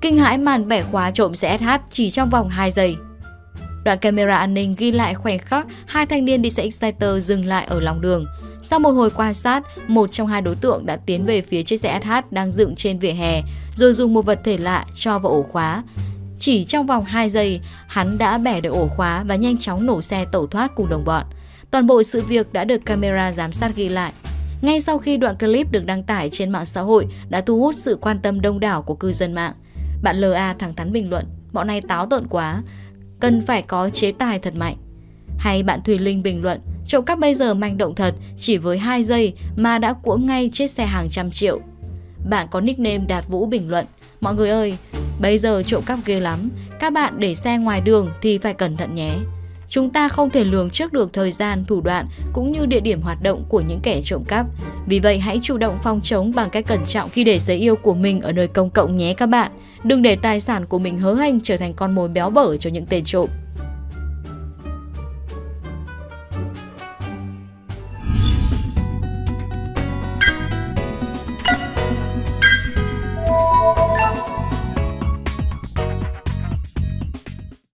Kinh hãi màn bẻ khóa trộm xe SH chỉ trong vòng 2 giây. Đoạn camera an ninh ghi lại khoảnh khắc hai thanh niên đi xe Exciter dừng lại ở lòng đường. Sau một hồi quan sát, một trong hai đối tượng đã tiến về phía chiếc xe SH đang dựng trên vỉa hè, rồi dùng một vật thể lạ cho vào ổ khóa. Chỉ trong vòng 2 giây, hắn đã bẻ được ổ khóa và nhanh chóng nổ xe tẩu thoát cùng đồng bọn. Toàn bộ sự việc đã được camera giám sát ghi lại. Ngay sau khi đoạn clip được đăng tải trên mạng xã hội đã thu hút sự quan tâm đông đảo của cư dân mạng. Bạn LA thẳng thắn bình luận, bọn này táo tợn quá, cần phải có chế tài thật mạnh. Hay bạn Thùy Linh bình luận, trộm cắp bây giờ manh động thật, chỉ với 2 giây mà đã cuỗm ngay chiếc xe hàng trăm triệu. Bạn có nickname Đạt Vũ bình luận, mọi người ơi, bây giờ trộm cắp ghê lắm, các bạn để xe ngoài đường thì phải cẩn thận nhé. Chúng ta không thể lường trước được thời gian, thủ đoạn cũng như địa điểm hoạt động của những kẻ trộm cắp. Vì vậy hãy chủ động phòng chống bằng cách cẩn trọng khi để giấy yêu của mình ở nơi công cộng nhé các bạn. Đừng để tài sản của mình hớ hênh trở thành con mồi béo bở cho những tên trộm.